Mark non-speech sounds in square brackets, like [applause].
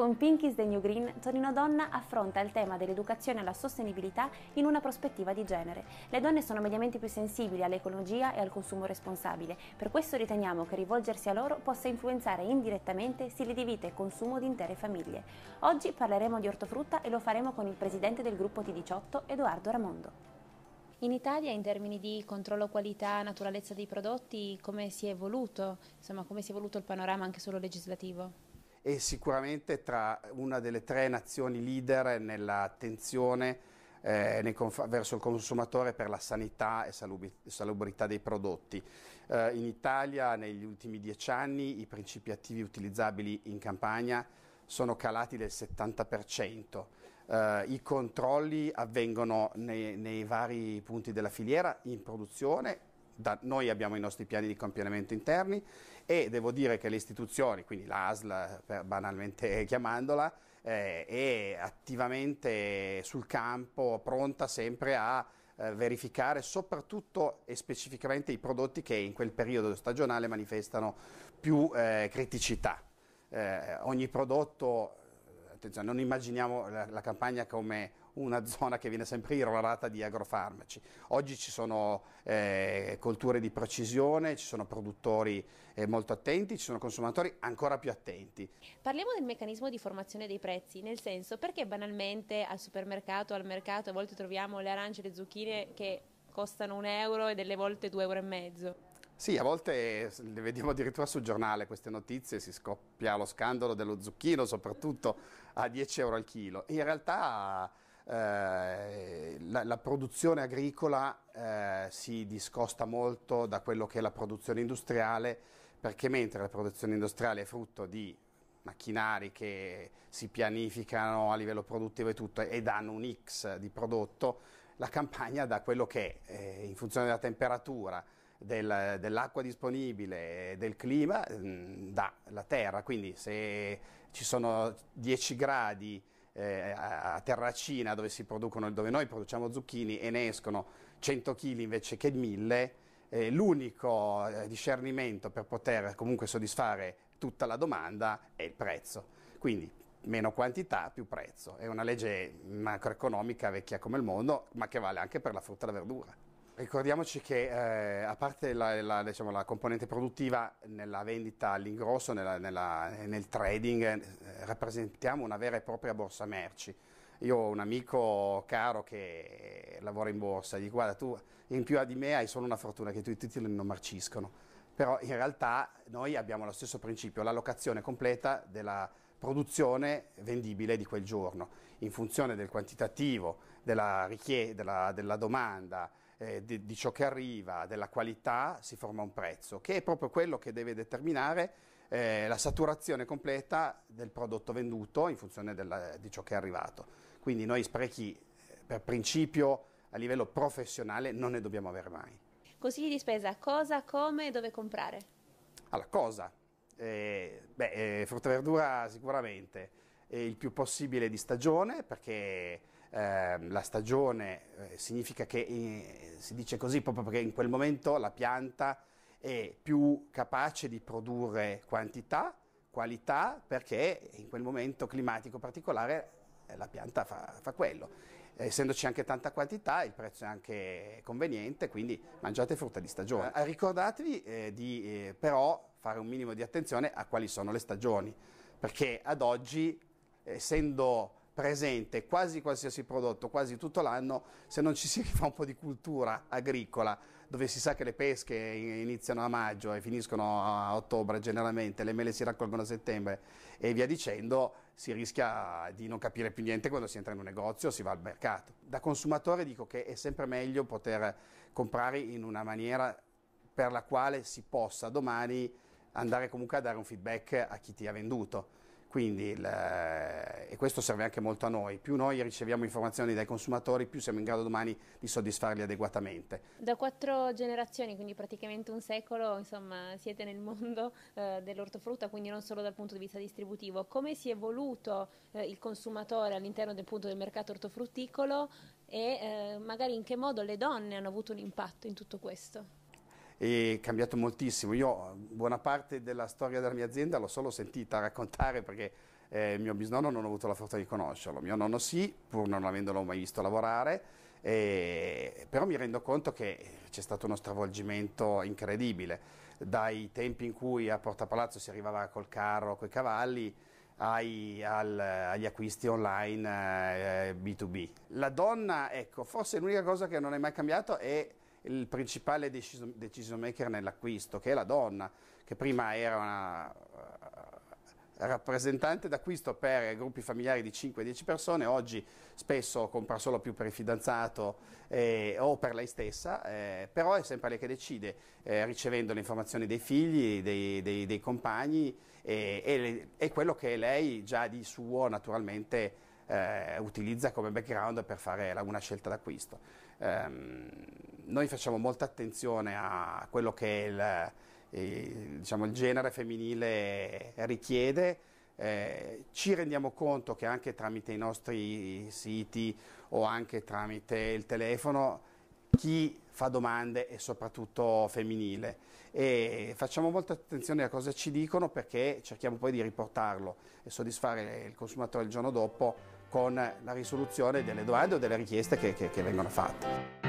Con Pinkies The New Green, Torino Donna affronta il tema dell'educazione alla sostenibilità in una prospettiva di genere. Le donne sono mediamente più sensibili all'ecologia e al consumo responsabile, per questo riteniamo che rivolgersi a loro possa influenzare indirettamente stili di vita e consumo di intere famiglie. Oggi parleremo di ortofrutta e lo faremo con il presidente del gruppo T18, Edoardo Ramondo. In Italia in termini di controllo qualità, naturalezza dei prodotti, come si è evoluto, insomma, come si è evoluto il panorama anche solo legislativo? E sicuramente tra una delle tre nazioni leader nell'attenzione eh, verso il consumatore per la sanità e salubrità dei prodotti. Eh, in Italia negli ultimi dieci anni i principi attivi utilizzabili in campagna sono calati del 70%. Eh, I controlli avvengono nei, nei vari punti della filiera in produzione da, noi abbiamo i nostri piani di campionamento interni e devo dire che le istituzioni, quindi l'ASL banalmente [laughs] chiamandola, eh, è attivamente sul campo, pronta sempre a eh, verificare soprattutto e specificamente i prodotti che in quel periodo stagionale manifestano più eh, criticità. Eh, ogni prodotto attenzione, non immaginiamo la, la, campagna come una zona che viene sempre irrorata di agrofarmaci. Oggi ci sono eh, colture di precisione, ci sono produttori eh, molto attenti, ci sono consumatori ancora più attenti. Parliamo del meccanismo di formazione dei prezzi, nel senso perché banalmente al supermercato, al mercato a volte troviamo le arance e le zucchine che costano un euro e delle volte due euro e mezzo. Sì, a volte le vediamo addirittura sul giornale queste notizie, si scoppia lo scandalo dello zucchino, soprattutto a 10 euro al chilo. In realtà eh, la, la, produzione agricola eh, si discosta molto da quello che è la produzione industriale, perché mentre la produzione industriale è frutto di macchinari che si pianificano a livello produttivo e tutto e danno un X di prodotto, la campagna dà quello che è, eh, in funzione della temperatura, del, dell'acqua disponibile, del clima, mm, dalla terra. Quindi se ci sono 10 gradi eh, a Terracina dove, dove, noi produciamo zucchini e ne escono 100 kg invece che 1000, eh, l'unico eh, discernimento per poter comunque soddisfare tutta la domanda è il prezzo. Quindi meno quantità più prezzo. È una legge macroeconomica vecchia come il mondo, ma che vale anche per la frutta e la verdura. Ricordiamoci che eh, a parte la, la, diciamo, la, componente produttiva nella vendita all'ingrosso, nel trading, eh, rappresentiamo una vera e propria borsa merci. Io ho un amico caro che lavora in borsa, gli dico guarda tu in più di me hai solo una fortuna che i tuoi titoli non marciscono, però in realtà noi abbiamo lo stesso principio, l'allocazione completa della produzione vendibile di quel giorno, in funzione del quantitativo, della, della, della domanda, eh, di, di, ciò che arriva, della qualità, si forma un prezzo, che è proprio quello che deve determinare eh, la saturazione completa del prodotto venduto in funzione della, di ciò che è arrivato. Quindi noi sprechi eh, per principio a livello professionale non ne dobbiamo avere mai. Consigli di spesa, cosa, come e dove comprare? Alla cosa, eh, beh, eh, frutta e verdura sicuramente, il più possibile di stagione perché Ehm, la stagione eh, significa che eh, si dice così proprio perché in quel momento la pianta è più capace di produrre quantità, qualità, perché in quel momento climatico particolare eh, la pianta fa, fa quello. Essendoci anche tanta quantità, il prezzo è anche conveniente, quindi mangiate frutta di stagione. Eh, ricordatevi eh, di eh, però fare un minimo di attenzione a quali sono le stagioni, perché ad oggi, essendo presente quasi qualsiasi prodotto, quasi tutto l'anno, se non ci si [laughs] fa un po' di cultura agricola, dove si sa che le pesche iniziano a maggio e finiscono a ottobre generalmente, le mele si raccolgono a settembre e via dicendo, si rischia di non capire più niente quando si entra in un negozio o si va al mercato. Da consumatore dico che è sempre meglio poter comprare in una maniera per la quale si possa domani andare comunque a dare un feedback a chi ti ha venduto quindi, il, eh, e questo serve anche molto a noi, più noi riceviamo informazioni dai consumatori, più siamo in grado domani di soddisfarli adeguatamente. Da quattro generazioni, quindi praticamente un secolo, insomma, siete nel mondo eh, dell'ortofrutta, quindi non solo dal punto di vista distributivo. Come si è evoluto eh, il consumatore all'interno del, del mercato ortofrutticolo e eh, magari in che modo le donne hanno avuto un impatto in tutto questo? È cambiato moltissimo. Io buona parte della storia della mia azienda l'ho solo sentita raccontare perché Eh, mio bisnonno non ho avuto la fortuna di conoscerlo, mio nonno sì, pur non avendolo mai visto lavorare, eh, però mi rendo conto che c'è stato uno stravolgimento incredibile, dai tempi in cui a Porta Palazzo si arrivava col carro, coi cavalli, ai, al, agli acquisti online eh, B2B. La donna, ecco, forse l'unica cosa che non è mai cambiato è il principale decision, maker nell'acquisto, che è la donna, che prima era una rappresentante d'acquisto per gruppi familiari di 5-10 persone, oggi spesso compra solo più per il fidanzato eh, o per lei stessa, eh, però è sempre lei che decide, eh, ricevendo le informazioni dei figli, dei, dei, dei compagni e, e, quello che lei già di suo naturalmente eh, utilizza come background per fare una scelta d'acquisto. Ehm, noi facciamo molta attenzione a quello che il eh, diciamo, il genere femminile richiede. Eh, ci rendiamo conto che anche tramite i nostri siti o anche tramite il telefono chi fa domande è soprattutto femminile e facciamo molta attenzione a cosa ci dicono perché cerchiamo poi di riportarlo e soddisfare il consumatore il giorno dopo con la risoluzione delle domande o delle richieste che, che, che vengono fatte.